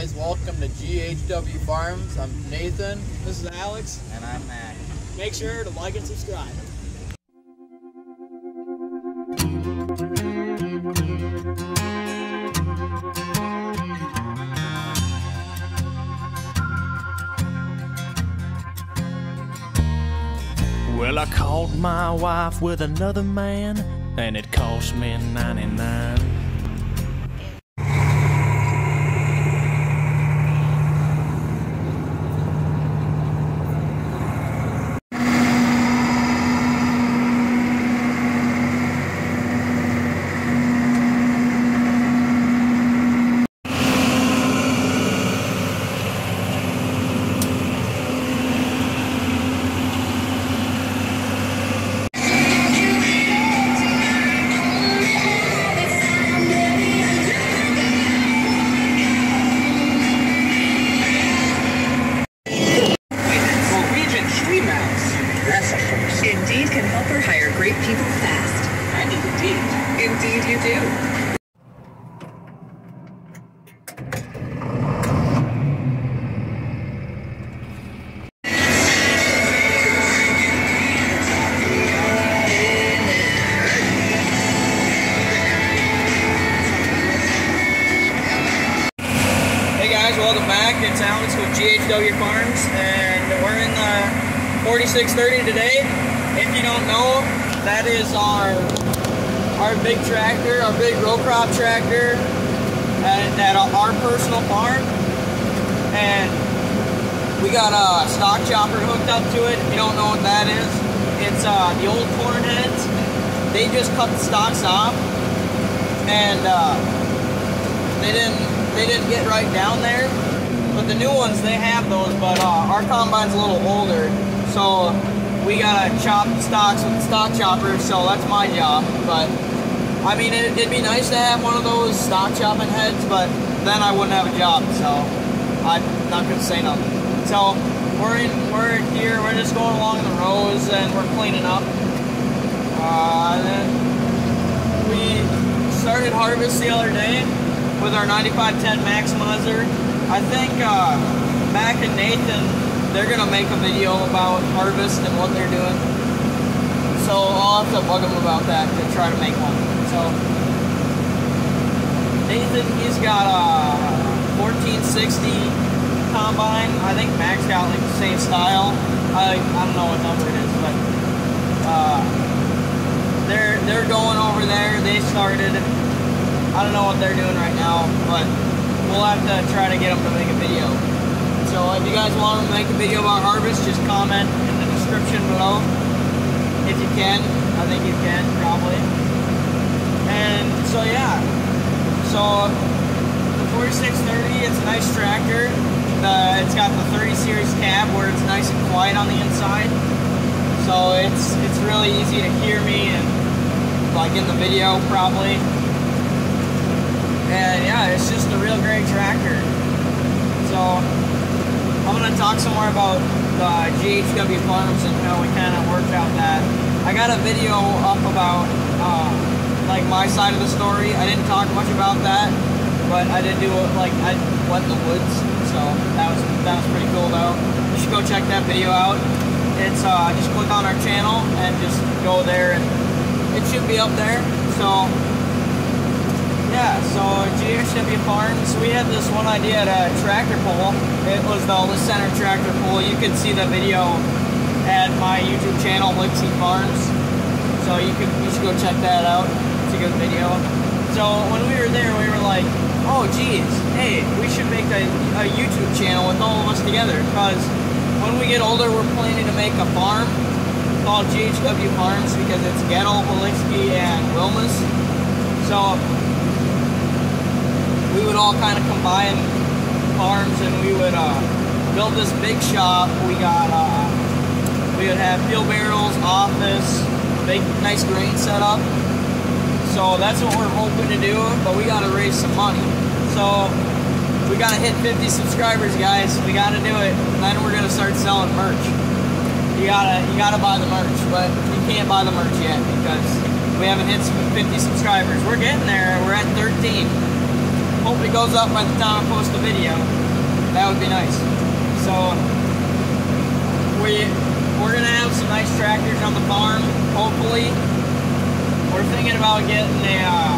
guys, welcome to GHW Farms. I'm Nathan. This is Alex. And I'm Mac. Make sure to like and subscribe. Well, I caught my wife with another man, and it cost me 99. 4630 today. If you don't know, that is our our big tractor, our big row crop tractor at, at our personal farm, and we got a stalk chopper hooked up to it. If you don't know what that is, it's uh, the old corn heads. They just cut the stalks off, and uh, they didn't they didn't get right down there. But the new ones they have those, but uh, our combine's a little older, so we gotta chop the stalks with the stalk chopper. So that's my job. But I mean, it, it'd be nice to have one of those stalk chopping heads, but then I wouldn't have a job. So I'm not gonna say nothing. So we're in we're here. We're just going along the rows and we're cleaning up. Uh, we started harvest the other day with our 9510 Maximizer. I think uh, Mac and Nathan, they're gonna make a video about harvest and what they're doing. So I'll have to bug them about that to try to make one. So Nathan, he's got a 1460 combine. I think Mac's got like the same style. I, I don't know what number it is, but uh, they're they're going over there. They started. I don't know what they're doing right now, but we'll have to try to get them to make a video. So if you guys want to make a video about harvest, just comment in the description below. If you can, I think you can probably. And so yeah, so the 4630, it's a nice tractor. The, it's got the 30 series cab where it's nice and quiet on the inside. So it's it's really easy to hear me and like in the video probably. And yeah, it's just a real great tractor. So I'm gonna talk some more about the GHW farms and how we kind of worked out that. I got a video up about uh, like my side of the story. I didn't talk much about that, but I did do like I went in the woods, so that was that was pretty cool though. You should go check that video out. It's uh, just click on our channel and just go there, and it should be up there. So Farms, we had this one idea at a tractor pull. It was the List Center tractor pull. You can see the video at my YouTube channel, Lipsy Farms. So you could you should go check that out. It's a good video. So when we were there, we were like, oh geez, hey, we should make a, a YouTube channel with all of us together. Because when we get older, we're planning to make a farm called GHW Farms because it's Gettle, Bilikski, and Wilmus. So would all kind of combine farms and we would uh, build this big shop. We got, uh, we would have fuel barrels, office, big, nice grain setup. So that's what we're hoping to do, but we got to raise some money. So we got to hit 50 subscribers, guys. We got to do it. And then we're to start selling merch. You gotta, you gotta buy the merch, but you can't buy the merch yet because we haven't hit 50 subscribers. We're getting there. We're at 13. Hope it goes up by the time I post the video. That would be nice. So we we're gonna have some nice tractors on the farm. Hopefully, we're thinking about getting a uh,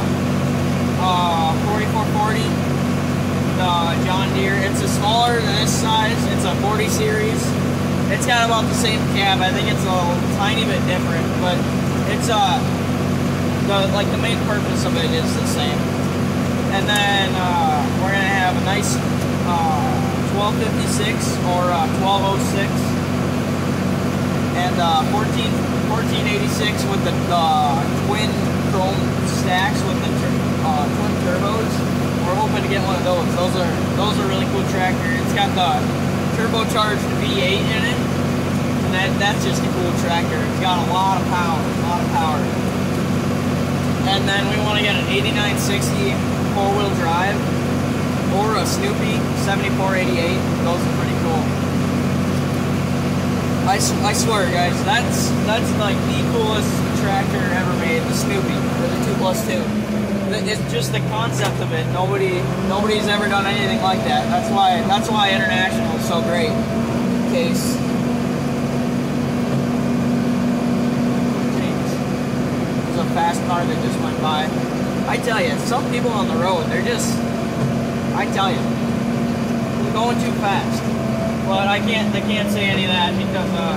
uh, 4440 the John Deere. It's a smaller than this size. It's a 40 series. It's got about the same cab. I think it's a tiny bit different, but it's uh the like the main purpose of it is the same. And then uh, we're gonna have a nice uh, 1256 or uh, 1206 and uh, 14 1486 with the uh, twin chrome stacks with the uh, twin turbos. We're hoping to get one of those. Those are those are really cool tractor. It's got the turbocharged V8 in it, and that that's just a cool tractor. It's got a lot of power, a lot of power. And then we want to get an 8960 four-wheel drive or a Snoopy 7488. Those are pretty cool. I, I swear, guys, that's that's like the coolest tractor ever made. The Snoopy or the two plus two. It- It's just the concept of it. Nobody nobody's ever done anything like that. That's why that's why international is so great. Case. There's a fast car that just went by. I tell you, some people on the road, they're just. I tell you, they're going too fast. But I can't. They can't say any of that because uh,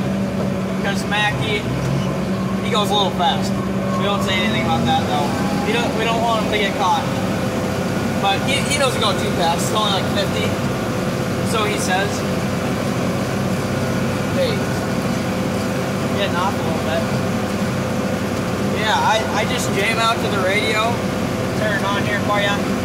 because Mackie, he goes a little fast. We don't say anything about that though. We don't. We don't want him to get caught. But he, he doesn't go too fast. It's only like 50. So he says. Hey, getting off a little bit. Yeah, I, I just jam out to the radio, turn on here for you.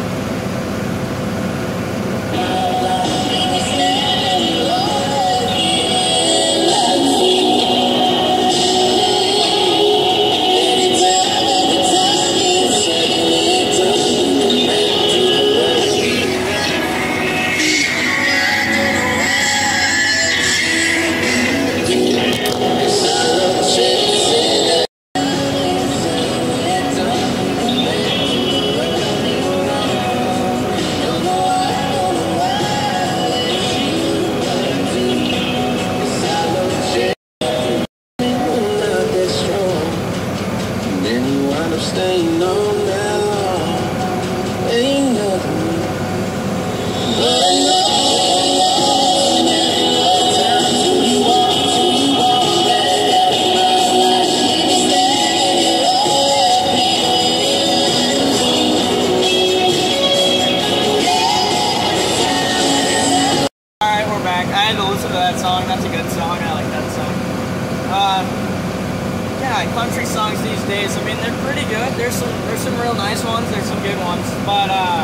Yeah, country songs these days, I mean, they're pretty good. There's some there's some real nice ones. There's some good ones. But, uh,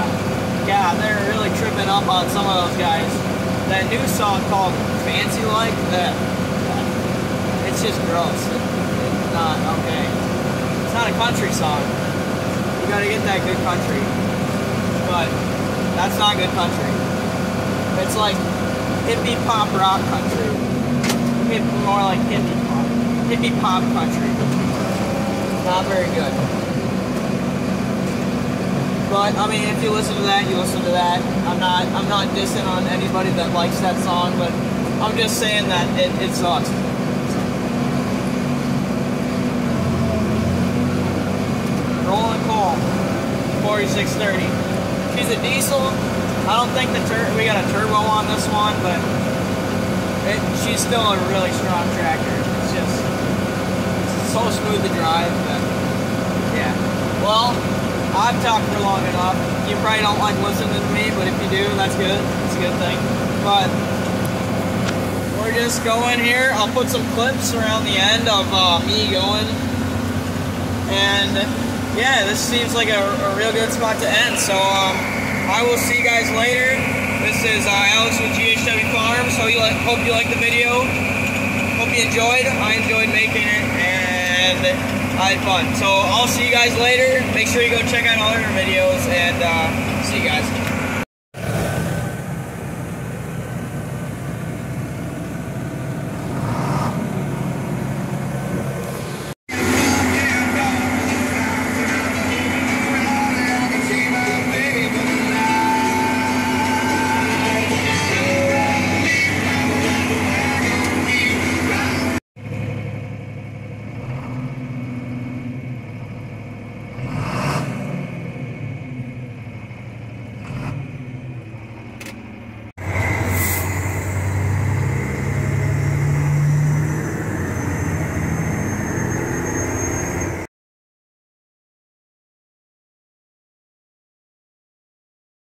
yeah, they're really tripping up on some of those guys. That new song called Fancy Like, that, it's just gross. It- it's not okay. It's not a country song. You gotta get that good country. But that's not good country. It's like hippie pop rock country. Hip, more like hippie. Hippie pop country. Not very good. But I mean, if you listen to that, you listen to that. I'm not. I'm not dissing on anybody that likes that song, but I'm just saying that it, it sucks. Rolling Coal, 4630. She's a diesel. I don't think the tur- we got a turbo on this one, but it, she's still a really strong tractor. So smooth to drive. That, yeah. Well, I've talked for long enough. You probably don't like listening to me, but if you do, that's good. It's a good thing. But we're just going here. I'll put some clips around the end of uh, me going. And yeah, this seems like a, a real good spot to end. So um, I will see you guys later. This is uh, Alex with GHW Farms. So you like, hope you liked the video. Hope you enjoyed. I enjoyed making it and I had fun. So I'll see you guys later. Make sure you go check out all of our videos and uh, see you guys.